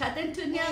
Kak Tentunya